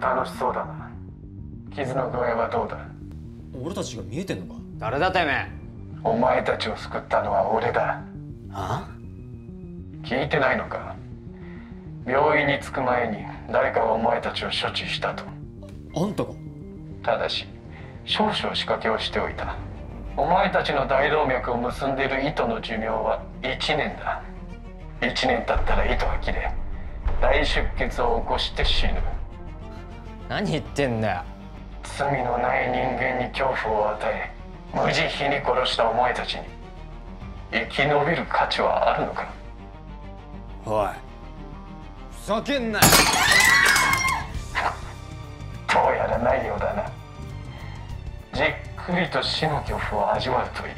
楽しそうだな。傷の具合はどうだ？俺たちが見えてんのか？誰だてめえ？お前たちを救ったのは俺だ。あ？聞いてないのか？病院に着く前に誰かがお前たちを処置したと。あんたが？ただし少々仕掛けをしておいた。お前たちの大動脈を結んでいる糸の寿命は1年だ。1年経ったら糸が切れ大出血を起こして死ぬ何言ってんだよ。罪のない人間に恐怖を与え無慈悲に殺したお前たちに生き延びる価値はあるのか？おいふざけんなよ。どうやらないようだな。じっくりと死の恐怖を味わうといい